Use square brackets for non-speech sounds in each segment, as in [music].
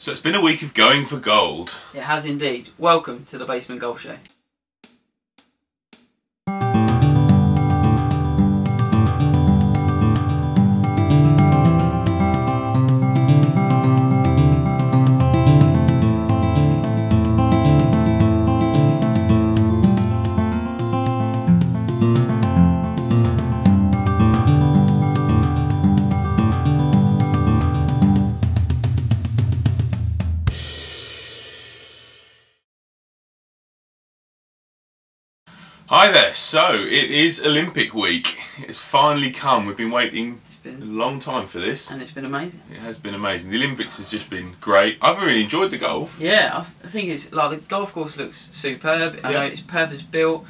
So it's been a week of going for gold. It has indeed. Welcome to the Basement Golf Show. Hi there, so it is Olympic week. It's finally come. We've been waiting It's a been long time for this. and it's been amazing. It has been amazing. The Olympics has just been great. I've really enjoyed the golf. Yeah, I think it's like the golf course looks superb. I Yeah. know it's purpose built.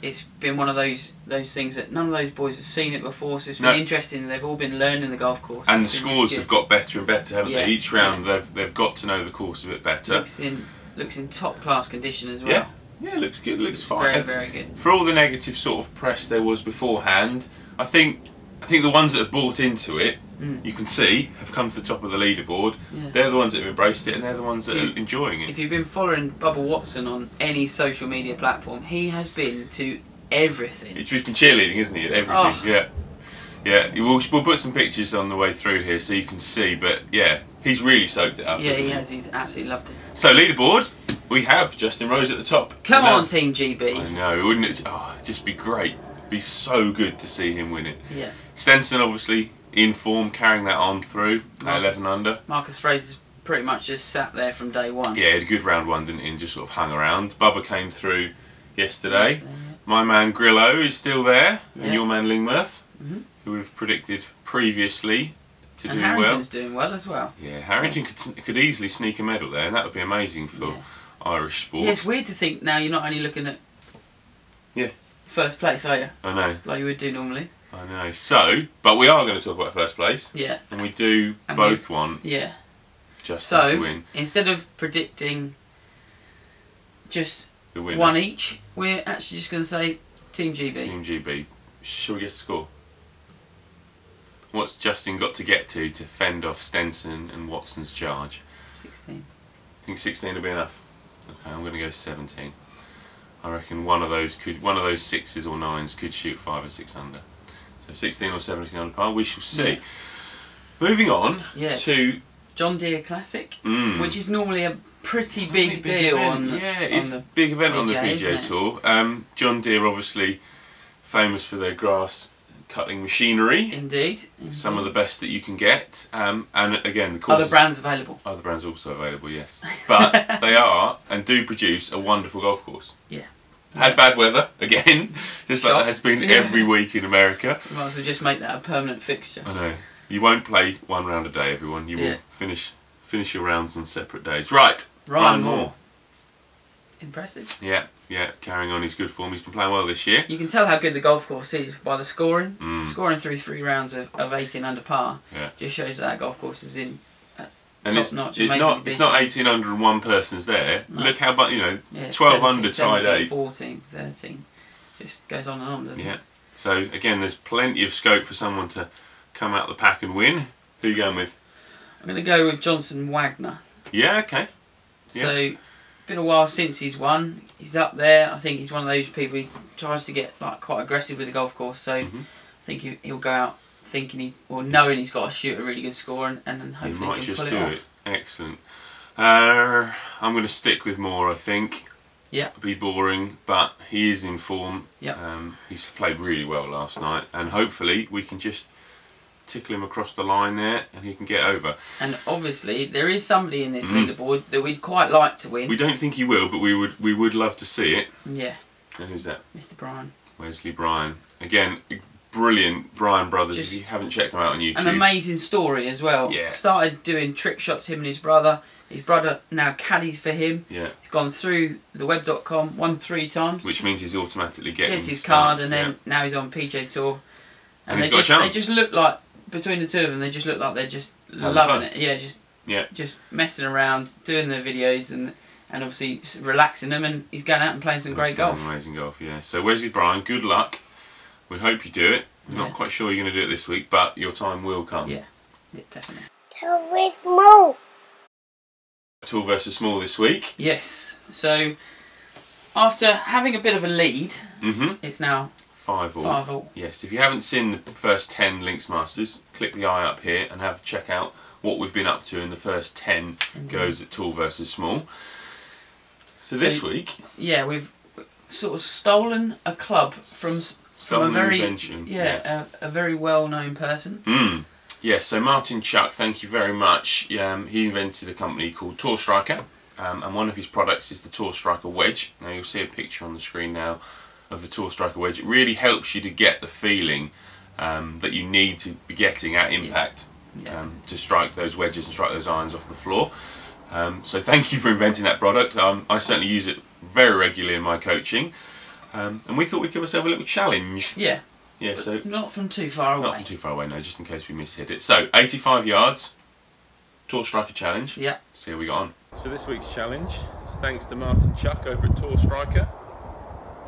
It's been one of those those things that none of those boys have seen it before, so it's been No. interesting. They've all been learning the golf course. And the It's really scores have got better and better, haven't Yeah, they? Each round they've they've got to know the course a bit better. looks in looks in top class condition as well. Yeah. Yeah, looks good, looks fine. Very very good. For all the negative sort of press there was beforehand, I think I think the ones that have bought into it, Mm. you can see, have come to the top of the leaderboard. Yeah. They're the ones that have embraced it and they're the ones that you- are enjoying it. If you've been following Bubba Watson on any social media platform, he has been to everything. He's been cheerleading, isn't he? At everything. Oh. Yeah. Yeah. We'll, we'll put some pictures on the way through here so you can see. But yeah, he's really soaked it up. Yeah, hasn't he has. He's absolutely loved it. So leaderboard, we have Justin Rose at the top. Come on, Team GB. I know, wouldn't it? Oh, it'd just be great. Be so good to see him win it. Yeah. Stenson obviously in form, carrying that on through Marcus. 11 under. Marcus Fraser's pretty much just sat there from day one. Yeah, a good round one, didn't he? And just sort of hung around. Bubba came through yesterday. Yeah. My man Grillo is still there, Yeah. and your man Lingworth, Mhm. who we've predicted previously to And do well. Harrington's doing well as well. Yeah, Harrington could, could easily sneak a medal there, and that would be amazing for Yeah. Irish sport. Yeah, it's weird to think now you're not only looking at Yeah. first place, are you? I know, Like you would do normally. I know. So, but we are going to talk about first place, Yeah. and we do And both want Yeah. Justin to So win instead of predicting just one each, we're actually just going to say Team GB. Team GB. Shall we get the score? What's Justin got to get to to fend off Stenson and Watson's charge? 16. I think 16 will be enough. Okay, I'm going to go 17. I reckon one of those could, one of those sixes or nines could shoot five or six under. So 16 or 17 under par. We shall see. Yeah. Moving on Yeah. to John Deere Classic, mm, which is normally a pretty big, a deal event. on the, yeah, it's a big event on the PGA, PGA? Tour. Um, John Deere obviously famous for their grass cutting machinery. Indeed. Some of the best that you can get, um, and again the other brands available. other brands also available, yes, but [laughs] they are and do produce a wonderful golf course. Yeah. Had bad weather again, [laughs] just like that has been Yeah. [laughs] every week in America. We might as well just make that a permanent fixture. I know you won't play one round a day, everyone. You Yeah. will finish finish your rounds on separate days. Right, Ryan Moore. Impressive. Yeah, yeah, carrying on his good form. He's been playing well this year. You can tell how good the golf course is by the scoring. Mm. Scoring through three rounds of, of 18 under par Yeah. just shows that, that golf course is in. And Top it's, notch, it's not it's not condition. eighteen hundred and one persons there. No. Look how about you know Yeah, 12 under tied 17, eighth. 14, 13. Just goes on and on, doesn't it? Yeah. it? So again, there's plenty of scope for someone to come out the pack and win. Who you going with? I'm going to go with Johnson Wagner. Yeah, okay. Yeah. So, been a while since he's won. He's up there. I think he's one of those people who tries to get like quite aggressive with the golf course. So, Mhm. I think he, he'll go out thinking he's or knowing he's got to shoot a really good score and, and hopefully might he can just pull do it it. off. Excellent. Uh, I'm going to stick with Moore. I think. Yeah. Be boring, but he is in form. Yeah. Um, he's played really well last night, and hopefully we can just tickle him across the line there, and he can get over. And obviously, there is somebody in this Mm. leaderboard that we'd quite like to win. We don't think he will, but we would we would love to see it. yeah, And who's that? Mr. Bryan. Wesley Bryan. Again, brilliant Bryan brothers. Just if you haven't checked them out on YouTube, An amazing story as well. Yeah. Started doing trick shots, him and his brother. His brother now caddies for him. yeah, He's gone through the web.com, won three times. which means he's automatically getting Gets his starts, card and then now he's on PGA Tour. And he's they got a just, They just look like, between the two of them, they just look like they're just Having loving fun. it. Yeah, just Yeah. just messing around, doing their videos and and obviously relaxing them and he's going out and playing some He's great playing golf. Amazing golf, yeah. So Wesley Bryan, good luck. We hope you do it. We're Yeah. not quite sure you're going to do it this week, but your time will come. Yeah, yeah definitely. Tourismo. tall versus small this week. Yes. So after having a bit of a lead, Mm-hmm. it's now Five all. five all. Yes, if you haven't seen the first 10 Links Masters, click the eye up here and have a check out what we've been up to in the first 10 goes at tall versus small. So this week, Yeah, we've sort of stolen a club from from a very invention, yeah, A, a very well known person. mm, yes, so Martin Chuck, thank you very much. Um, he invented a company called Tour Striker, um, and one of his products is the Tour Striker Wedge. Now you'll see a picture on the screen now of the Tour Striker Wedge. It really helps you to get the feeling um, that you need to be getting at impact. Yeah. um, to strike those wedges and strike those irons off the floor. Um, so thank you for inventing that product. Um, I certainly use it very regularly in my coaching, um, and we thought we'd give ourselves a little challenge. Yeah, Yeah, so not from too far away. not from too far away, no, just in case we mishit it. So 85 yards, Tour Striker challenge. Yeah. See how we got on. So this week's challenge is thanks to Martin Chuck over at Tour Striker.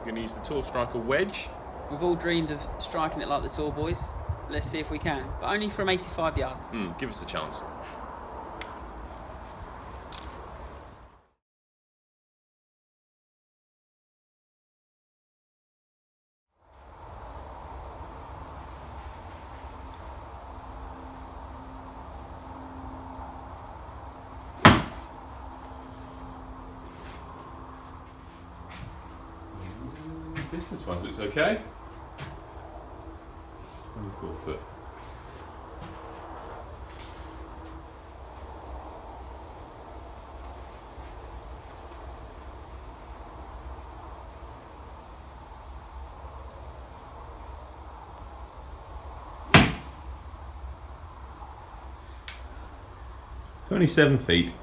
We're going to use the Tour Striker wedge. We've all dreamed of striking it like the Tour Boys. Let's see if we can, but only from 85 yards. Hmm, give us a chance. Distance wise looks okay. 24 foot. Twenty-seven feet.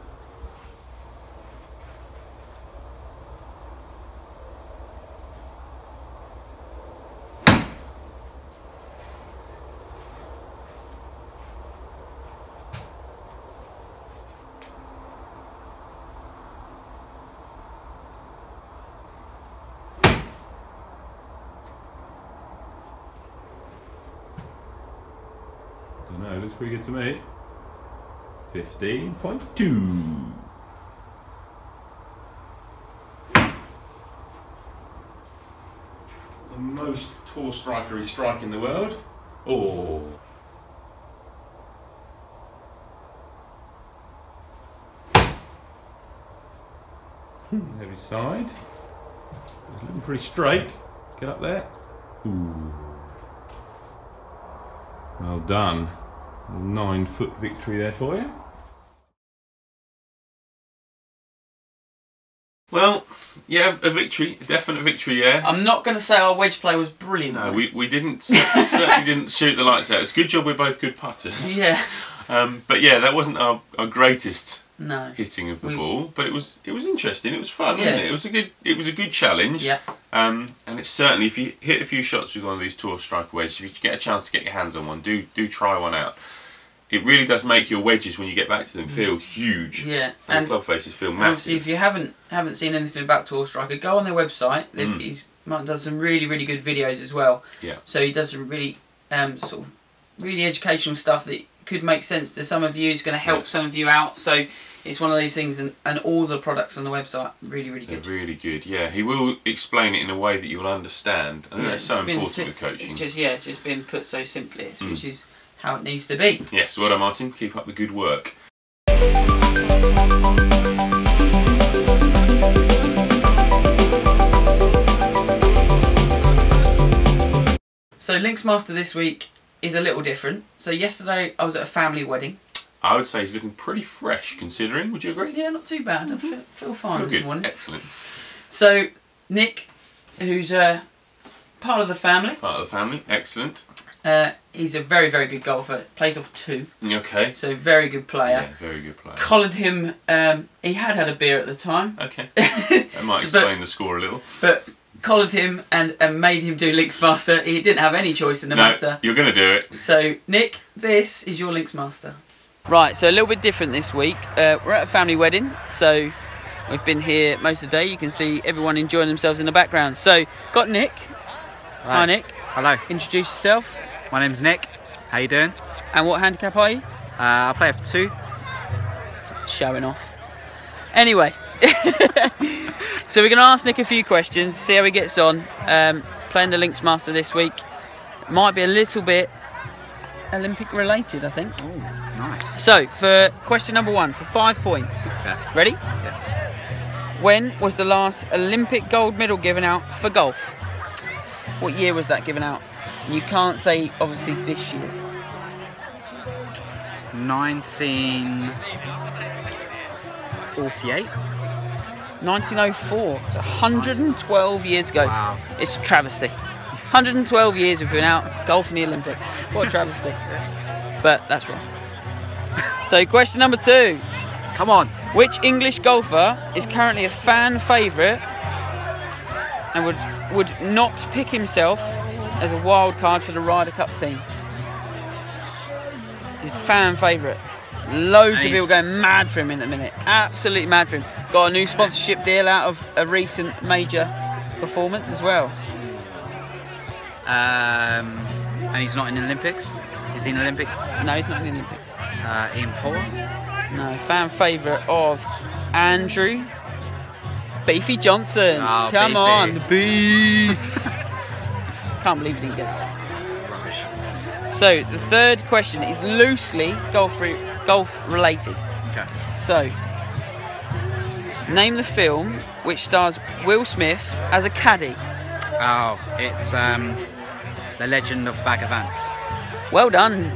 To me. 15.2. The most tour strikery strike in the world. Oh. Hmm, Heavy side. Looking pretty straight. Get up there. Ooh. Well done. Nine foot victory there for you. Well, yeah, a victory, a definite victory, yeah. I'm not going to say our wedge play was brilliant. No, we, we didn't [laughs] certainly didn't shoot the lights out. It's a good job we're both good putters. Yeah. Um, but yeah, that wasn't our, our greatest No. hitting of the We- ball, but it was it was interesting. It was fun, Yeah. wasn't it? It was a good it was a good challenge. Yeah. Um, and it's certainly if you hit a few shots with one of these tour striker wedges, if you get a chance to get your hands on one, do do try one out. It really does make your wedges when you get back to them feel huge. Yeah. And And club faces feel massive. if you haven't haven't seen anything about Tour Striker, go on their website. Mm. He's Martin does some really really good videos as well. Yeah. So he does some really um, sort of really educational stuff that could make sense to some of you. It's going to help Yeah. some of you out. So it's one of those things, and, and all the products on the website really really They're good. really good. Yeah, he will explain it in a way that you'll understand. Think Yeah, that's so important with coaching. It's just yeah, it's just been put so simply, Mm. which is how it needs to be. Yes, well done, Martin. Keep up the good work. So Links Master this week is a little different. So yesterday I was at a family wedding. I would say he's looking pretty fresh, considering. Would you agree? Yeah, not too bad. I feel, feel fine Feel this good. morning. Excellent. So Nick, who's uh, part of the family, Part of the family. Excellent. uh, he's a very very good golfer. Plays off two, Okay. so very good player. Yeah, very good player. Collared him. Um, he had had a beer at the time, Okay. [laughs] That might So, but- explain the score a little. but collared him and, and made him do Links Master. He didn't have any choice in the no, matter. you're going to do it. So, Nick, this is your Links Master. Right, so a little bit different this week. Uh, we're at a family wedding, so we've been here most of the day. You can see everyone enjoying themselves in the background. So, got Nick. Hi, Hi. Nick. Hello, Introduce yourself. my name's Nick. How you doing? And what handicap are you? Uh, I play F2. Showing off. Anyway, [laughs] so we're going to ask Nick a few questions, see how he gets on. Um, playing the Links Master this week might be a little bit Olympic related, I think. Oh, nice. So, for question number one, for five points. Okay. Ready? Yeah. When was the last Olympic gold medal given out for golf? What year was that given out? You can't say, obviously, this year. 1948. 1904. It's 112 years ago. Wow. It's a travesty. 112 years we've been out golfing the Olympics. What a [laughs] travesty. But that's wrong. So, question number two. Come on. Which English golfer is currently a fan favourite and would would not pick himself as a wild card for the Ryder Cup team? Fan favourite. Loads of people going mad for him in the minute. Absolutely mad for him. Got a new sponsorship deal out of a recent major performance as well. Um, and he's not in the Olympics. Is he in the Olympics? No, he's not in the Olympics. Uh, Ian Paul. No, fan favourite of Andrew Beefy Johnston. Oh, Come Beefy. on, the beef. [laughs] Can't believe he didn't get it. Rubbish. So the third question is loosely golf re- golf related. Okay. So name the film which stars Will Smith as a caddy. Oh, it's um, the Legend of Bagger Vance. Well done.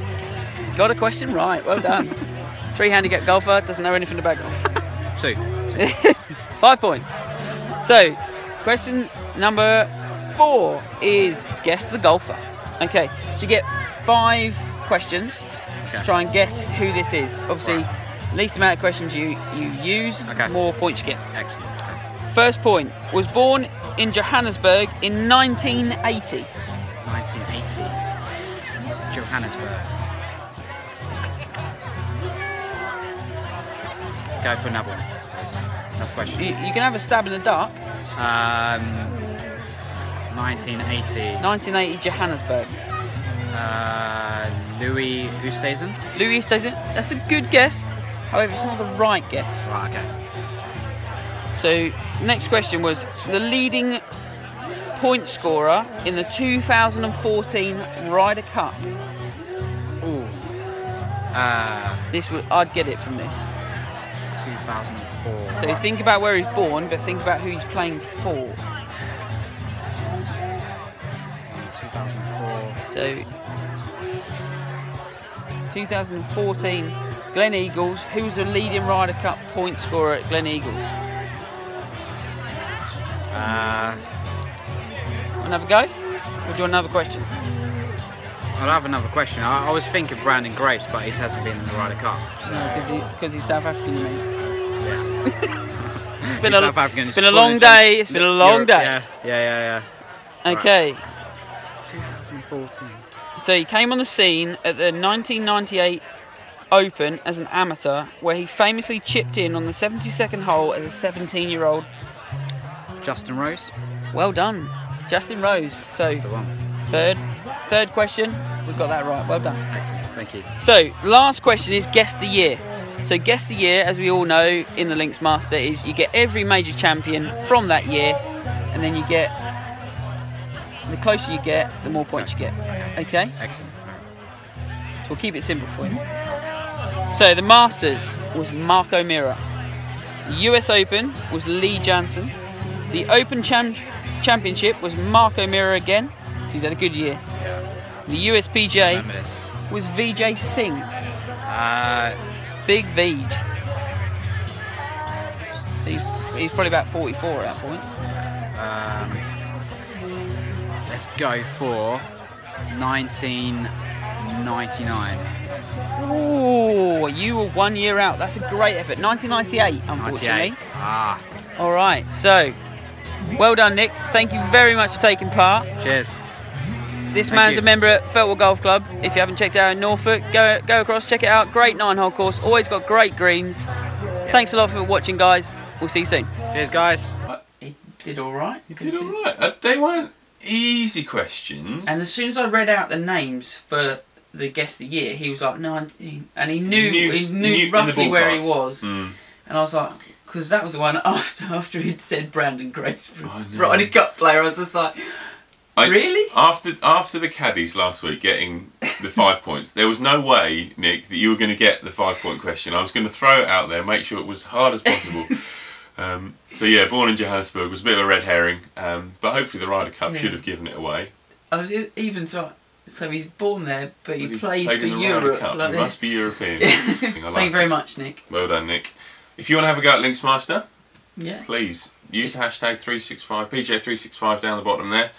Got a question right. Well done. [laughs] Three handicap golfer doesn't know anything about golf. [laughs] [laughs] Two. Five points. So, question number four is guess the golfer. Okay, so you get five questions Okay. try and guess who this is. Obviously, least amount of questions you, you use, Okay. more points you get. Excellent. Okay. First point was born in Johannesburg in 1980. 1980. Johannesburg. Go for another one. You, you can have a stab in the dark. Um, 1980. 1980 Johannesburg. Uh, Louis Oosthuizen. Louis Oosthuizen. That's a good guess. However, it's not the right guess. Right. Okay. So, next question was the leading point scorer in the 2014 Ryder Cup. Ooh. Uh, This would I'd get it from this. 2004. So think about where he's born, but think about who he's playing for. 2004. So, 2014 Gleneagles. Who's the leading Ryder Cup point scorer at Gleneagles? Uh, Another go? Or do you want another question? I'll have another question. I, I was thinking Branden Grace, but he hasn't been in the Ryder Cup. So No, because he, 'cause he's South African. You mean? yeah. [laughs] It's been, He's a, South African, it's been a long day. It's been a long Europe. day. Yeah, yeah, yeah, Okay. yeah. 2014. So he came on the scene at the 1998 Open as an amateur, where he famously chipped in on the 72nd hole as a 17-year-old. Justin Rose. Well done, Justin Rose. So That's the one. third, third question, we've got that right. Well done. Excellent. Thank you. So last question is guess the year. So guess the year, as we all know in the Links Master, is you get every major champion from that year, and then you get the closer you get, the more points you get. Okay. Excellent. So we'll keep it simple for you. So the Masters was Mark O'Meara. The US Open was Lee Janzen. The Open Cham- Championship was Mark O'Meara again. So he's had a good year. Yeah. The Remember was Vijay Singh. Uh, Big Vij. So he's, he's probably about 44 at that point. um, let's go for 1999. Ooh, you were one year out. That's a great effort. 1998, unfortunately. 98. Ah, All right, so well done, Nick. Thank you very much for taking part. cheers. This Thank man's you. a member at Feltwell Golf Club. If you haven't checked it out in Norfolk, go go across, check it out. Great nine-hole course. Always got great greens. Thanks a lot for watching, guys. We'll see you soon. Cheers, guys. He did all right. You did all right. Uh, they weren't easy questions. And as soon as I read out the names for the guest of the year, he was like 19, and he knew Knew- he knew, knew roughly where he was. Mm. And I was like, because that was the one [laughs] after after he'd said Branden Grace, I know. Ryder Cup player. I was just like, I- really? After after the caddies last week getting the five [laughs] points, there was no way, Nick, that you were going to get the five point question. I was going to throw it out there, make sure it was hard as possible. [laughs] um, so yeah, born in Johannesburg was a bit of a red herring, um, but hopefully the Ryder Cup Yeah. should have given it away. I was even so. So he's born there, but he But plays for Europe. Cup. Like he must be European. [laughs] Thank like you very it. much, Nick. Well done, Nick. If you want to have a go at Linksmaster, Yeah. please use the hashtag 365 PJ365 down the bottom there.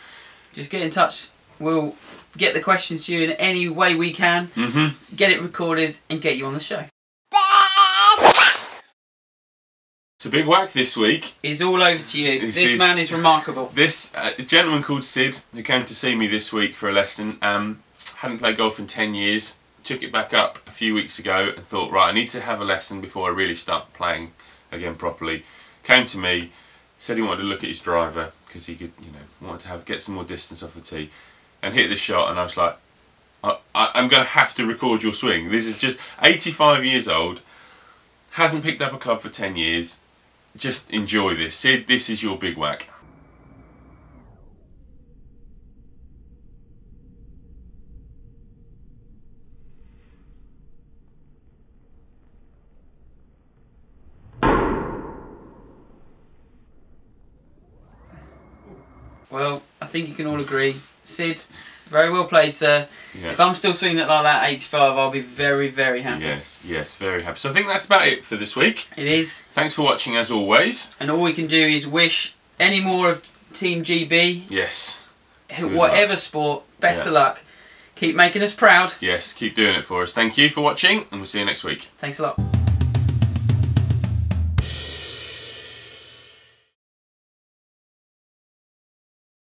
Just get in touch. We'll get the questions to you in any way we can. Mm-hmm. Get it recorded and get you on the show. It's a big whack this week. It's all over to you. This This, is- man is remarkable. This uh, a gentleman called Sid, who came to see me this week for a lesson, um, hadn't played golf in 10 years, took it back up a few weeks ago and thought, right, I need to have a lesson before I really start playing again properly. Came to me, said he wanted to look at his driver because he could, you know, wanted to have get some more distance off the tee and hit the shot and I was like, I, I, I'm going to have to record your swing. This is just 85 years old, hasn't picked up a club for 10 years. Just enjoy this. Sid, this is your big whack. Well, I think you can all agree. Sid, very well played, sir. Yeah. If I'm still swinging it like that, 85, I'll be very, very happy. Yes, yes, very happy. So I think that's about it for this week. It is. Thanks for watching as always. And all we can do is wish any more of Team GB, Yes, Good whatever sport, best Yeah. of luck. Keep making us proud. yes, keep doing it for us. Thank you for watching and we'll see you next week. Thanks a lot.